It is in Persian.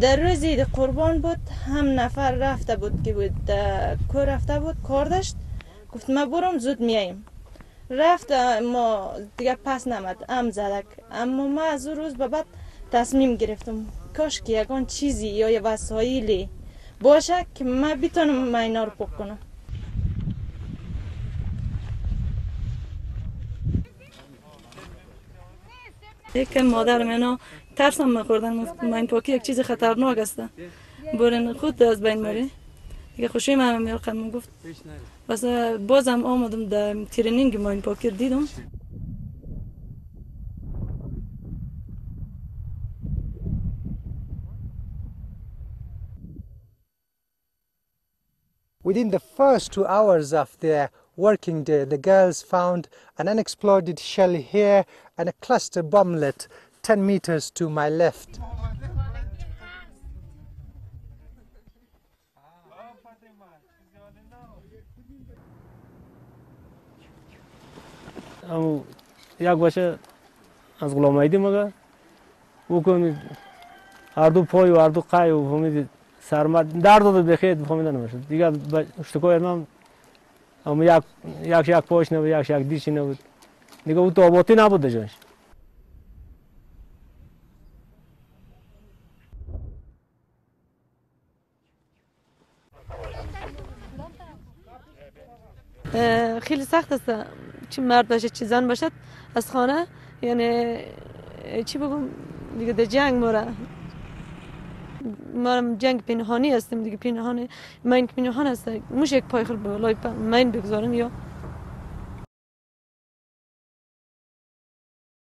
در روز عید قربان بود هم نفر رفته بود که بود کو رفته بود کار داشت. گفت ما برم زود میاییم رفت ما دیگه پس نمد ام زدک. اما ما از اون روز به بعد تصمیم گرفتم کاش که یگان چیزی یا یه وسایلی باشه که من بتونم اینا رو کنم. یک مادر منو ترسم میخوردن من پاکی یک چیز خطرناک است. برین خود از بین مری دیگه خوشی من میرقم گفت بس بازم آمدم در ترینینگ ما این پاکی دیدم. Within the first two hours of their working day, The girls found an unexploded shell here and a cluster bomblet 10 meters to my left. I'm going to go to the house. I'm going to go to the. I'm going to go to the. اما یک یک یک پاش نبود یک یک دیشی نبود دیگه او تاباتی نبود جانش خیلی سخت است چی مرد باشه چی زن باشد از خانه یعنی چی بگم دیگه در جنگ مورا ما جنگ پنهانی هستیم دیگه پنهانی من پنهان هست مش یک پای خیلی بالای من بگذارم یا